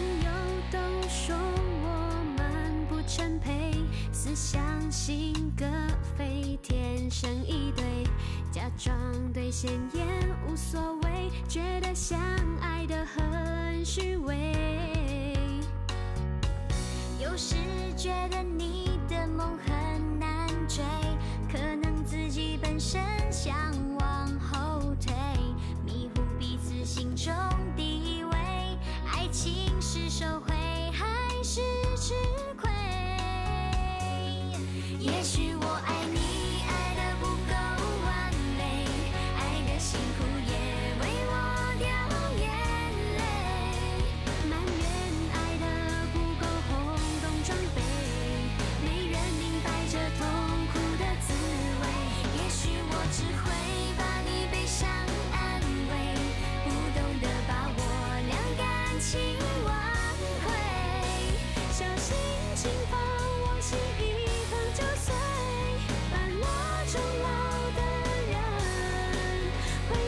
朋友都说我们不称配思想性格非天生一对假装对现眼无所谓觉得相爱的很虚伪有时觉得你的梦很难追可能自己本身想手。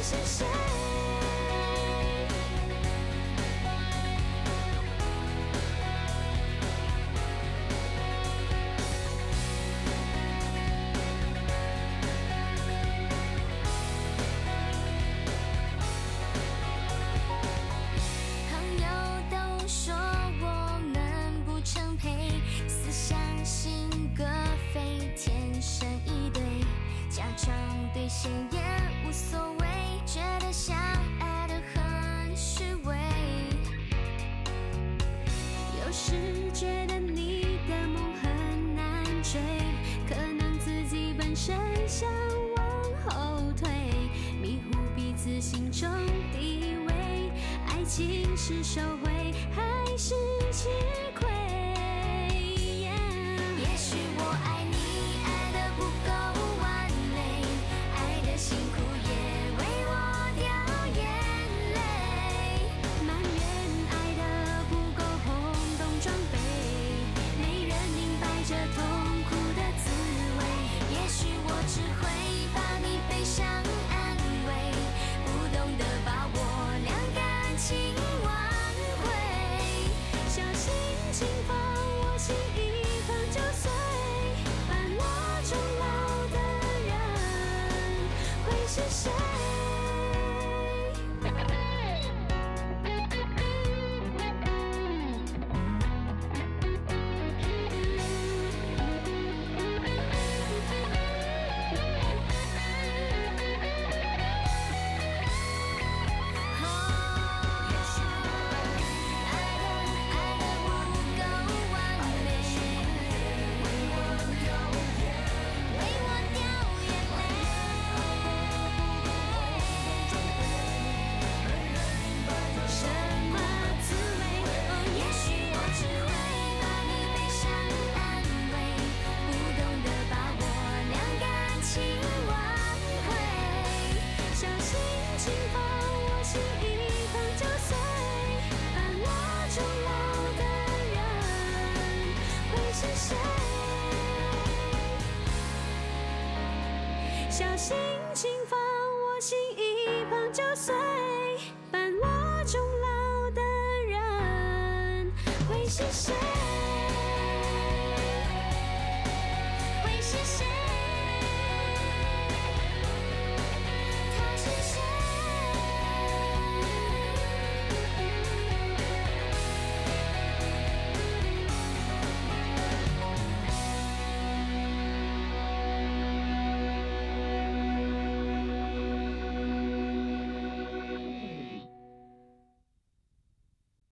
is a shame 只觉得你的梦很难追可能自己本身想往后退迷糊彼此心中地位爱情是收回还是结谢谢。是谁小心轻放我心一碰就碎伴我终老的人。会是谁